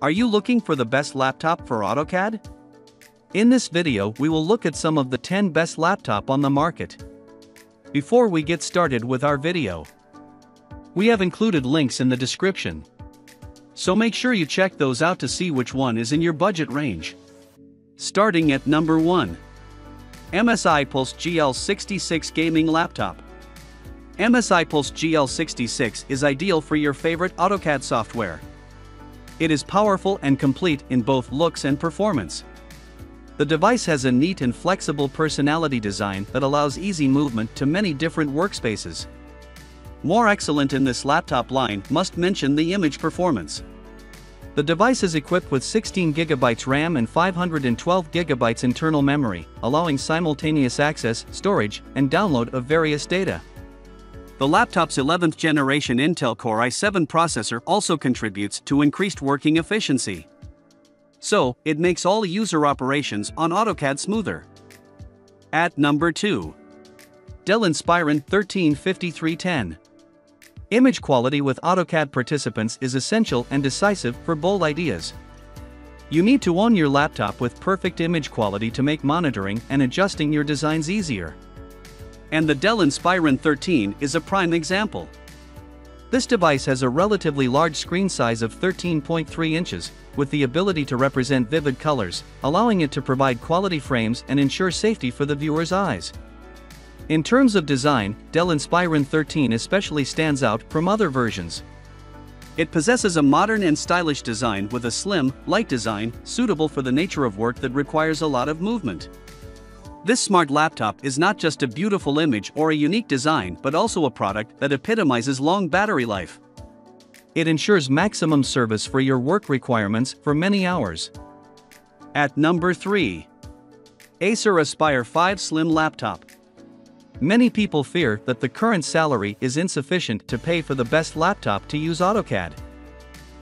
Are you looking for the best laptop for AutoCAD? In this video we will look at some of the 10 best laptop on the market. Before we get started with our video, we have included links in the description. So make sure you check those out to see which one is in your budget range. Starting at number 1. MSI Pulse GL66 Gaming Laptop. MSI Pulse GL66 is ideal for your favorite AutoCAD software. It is powerful and complete in both looks and performance. The device has a neat and flexible personality design that allows easy movement to many different workspaces. More excellent in this laptop line must mention the image performance. The device is equipped with 16GB RAM and 512GB internal memory, allowing simultaneous access, storage, and download of various data. The laptop's 11th generation Intel Core i7 processor also contributes to increased working efficiency. So, it makes all user operations on AutoCAD smoother. At number 2. Dell Inspiron 13 5310. Image quality with AutoCAD participants is essential and decisive for bold ideas. You need to own your laptop with perfect image quality to make monitoring and adjusting your designs easier and the Dell Inspiron 13 is a prime example. This device has a relatively large screen size of 13.3 inches, with the ability to represent vivid colors, allowing it to provide quality frames and ensure safety for the viewer's eyes. In terms of design, Dell Inspiron 13 especially stands out from other versions. It possesses a modern and stylish design with a slim, light design, suitable for the nature of work that requires a lot of movement. This smart laptop is not just a beautiful image or a unique design but also a product that epitomizes long battery life. It ensures maximum service for your work requirements for many hours. At number 3. Acer Aspire 5 Slim Laptop. Many people fear that the current salary is insufficient to pay for the best laptop to use AutoCAD.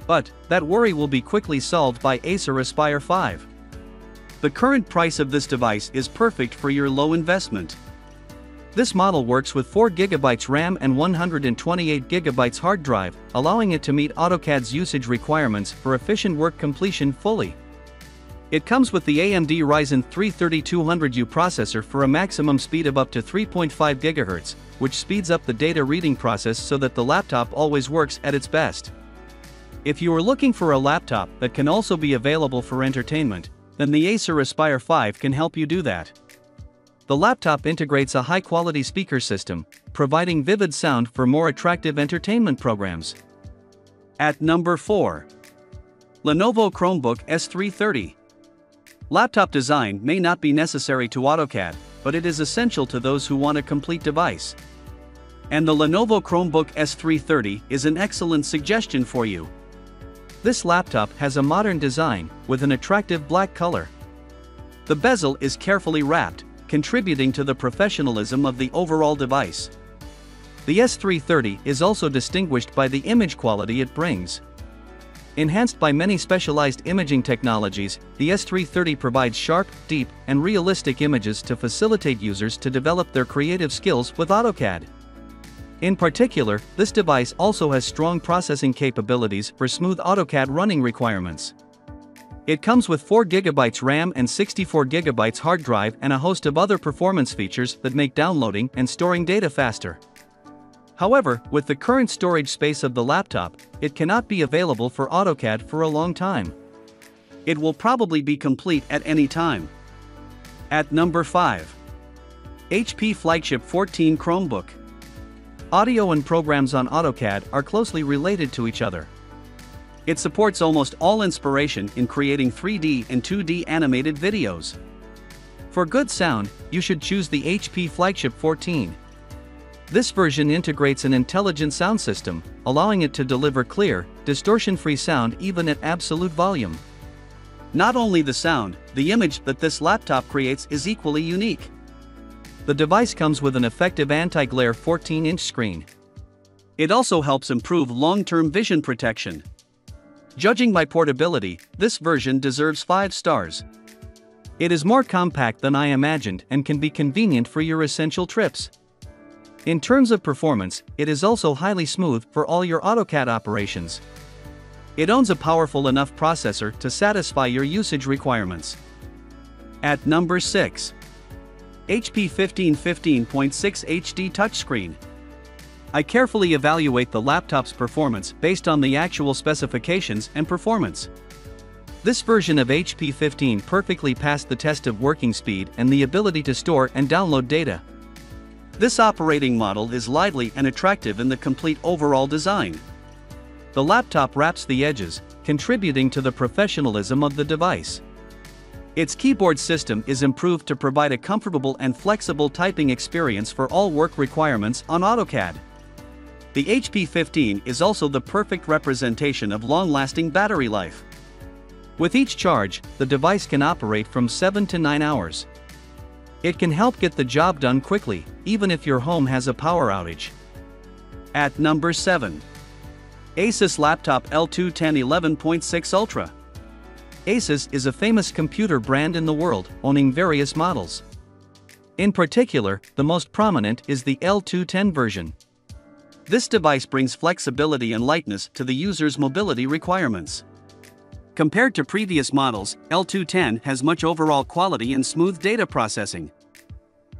But, that worry will be quickly solved by Acer Aspire 5. The current price of this device is perfect for your low investment. This model works with 4GB RAM and 128GB hard drive, allowing it to meet AutoCAD's usage requirements for efficient work completion fully. It comes with the AMD Ryzen 3 3200U processor for a maximum speed of up to 3.5 GHz, which speeds up the data reading process so that the laptop always works at its best. If you are looking for a laptop that can also be available for entertainment, then the Acer Aspire 5 can help you do that. The laptop integrates a high-quality speaker system, providing vivid sound for more attractive entertainment programs. At number 4. Lenovo Chromebook S330. Laptop design may not be necessary to AutoCAD, but it is essential to those who want a complete device. And the Lenovo Chromebook S330 is an excellent suggestion for you. This laptop has a modern design, with an attractive black color. The bezel is carefully wrapped, contributing to the professionalism of the overall device. The S330 is also distinguished by the image quality it brings. Enhanced by many specialized imaging technologies, the S330 provides sharp, deep, and realistic images to facilitate users to develop their creative skills with AutoCAD. In particular, this device also has strong processing capabilities for smooth AutoCAD running requirements. It comes with 4GB RAM and 64GB hard drive and a host of other performance features that make downloading and storing data faster. However, with the current storage space of the laptop, it cannot be available for AutoCAD for a long time. It will probably be complete at any time. At number 5. HP Flagship 14 Chromebook. Audio and programs on AutoCAD are closely related to each other. It supports almost all inspiration in creating 3D and 2D animated videos. For good sound, you should choose the HP Flagship 14. This version integrates an intelligent sound system, allowing it to deliver clear, distortion-free sound even at absolute volume. Not only the sound, the image that this laptop creates is equally unique. The device comes with an effective anti-glare 14-inch screen. It also helps improve long-term vision protection. Judging by portability, this version deserves 5 stars. It is more compact than I imagined and can be convenient for your essential trips. In terms of performance, it is also highly smooth for all your AutoCAD operations. It owns a powerful enough processor to satisfy your usage requirements. At number 6. HP 15 15.6 HD touchscreen. I carefully evaluate the laptop's performance based on the actual specifications and performance. This version of HP 15 perfectly passed the test of working speed and the ability to store and download data. This operating model is lively and attractive in the complete overall design. The laptop wraps the edges, contributing to the professionalism of the device. Its keyboard system is improved to provide a comfortable and flexible typing experience for all work requirements on AutoCAD. The HP 15 is also the perfect representation of long-lasting battery life. With each charge, the device can operate from 7 to 9 hours. It can help get the job done quickly, even if your home has a power outage. At number 7. Asus Laptop L210 11.6 Ultra. Asus is a famous computer brand in the world, owning various models. In particular, the most prominent is the L210 version, this device brings flexibility and lightness to the user's mobility requirements. Compared to previous models, L210 has much overall quality and smooth data processing.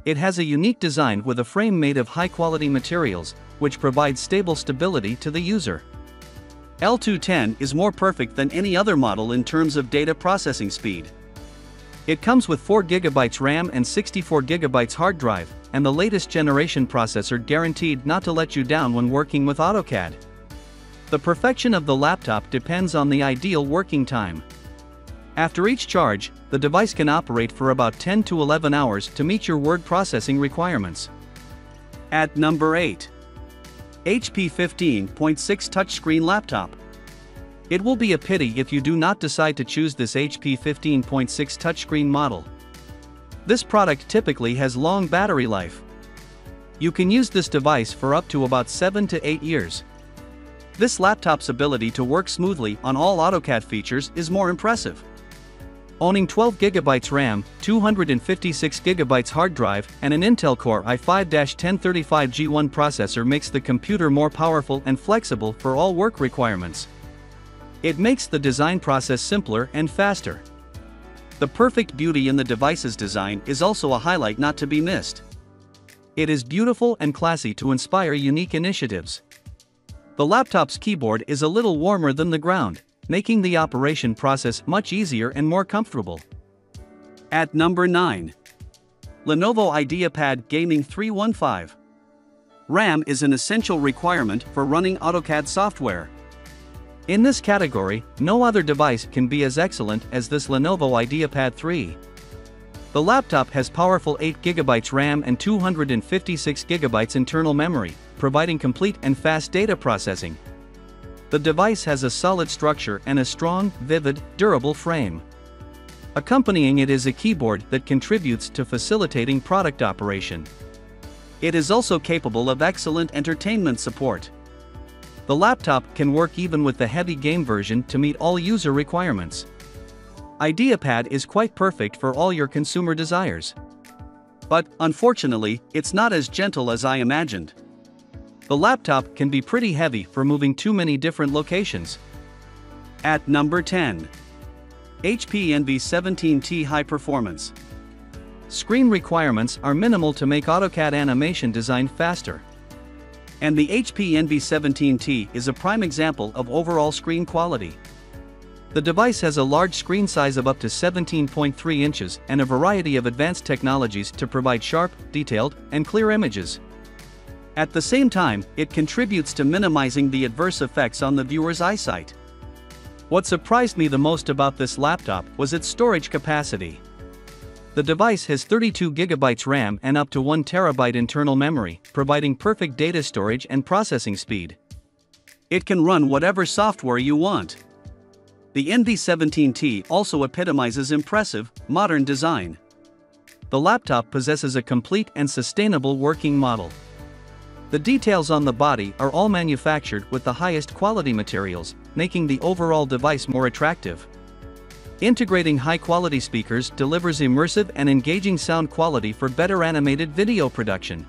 It has a unique design with a frame made of high-quality materials, which provides stable stability to the user. L210 is more perfect than any other model in terms of data processing speed. It comes with 4GB RAM and 64GB hard drive, and the latest generation processor guaranteed not to let you down when working with AutoCAD. The perfection of the laptop depends on the ideal working time. After each charge, the device can operate for about 10 to 11 hours to meet your word processing requirements. At number 8. HP 15.6 Touchscreen Laptop. It will be a pity if you do not decide to choose this HP 15.6 touchscreen model. This product typically has long battery life. You can use this device for up to about 7 to 8 years. This laptop's ability to work smoothly on all AutoCAD features is more impressive. Owning 12GB RAM, 256GB hard drive, and an Intel Core i5-1035G1 processor makes the computer more powerful and flexible for all work requirements. It makes the design process simpler and faster. The perfect beauty in the device's design is also a highlight not to be missed. It is beautiful and classy to inspire unique initiatives. The laptop's keyboard is a little warmer than the ground, making the operation process much easier and more comfortable. At number 9. Lenovo IdeaPad Gaming 3 15. RAM is an essential requirement for running AutoCAD software. In this category, no other device can be as excellent as this Lenovo IdeaPad 3. The laptop has powerful 8GB RAM and 256GB internal memory, providing complete and fast data processing. The device has a solid structure and a strong, vivid, durable frame. Accompanying it is a keyboard that contributes to facilitating product operation. It is also capable of excellent entertainment support. The laptop can work even with the heavy game version to meet all user requirements. IdeaPad is quite perfect for all your consumer desires. But, unfortunately, it's not as gentle as I imagined. The laptop can be pretty heavy for moving too many different locations. At number 10. HP Envy 17T High Performance. Screen requirements are minimal to make AutoCAD animation design faster. And the HP Envy 17T is a prime example of overall screen quality. The device has a large screen size of up to 17.3 inches and a variety of advanced technologies to provide sharp, detailed, and clear images. At the same time, it contributes to minimizing the adverse effects on the viewer's eyesight. What surprised me the most about this laptop was its storage capacity. The device has 32GB RAM and up to 1TB internal memory, providing perfect data storage and processing speed. It can run whatever software you want. The Envy 17T also epitomizes impressive, modern design. The laptop possesses a complete and sustainable working model. The details on the body are all manufactured with the highest quality materials, making the overall device more attractive. Integrating high-quality speakers delivers immersive and engaging sound quality for better animated video production.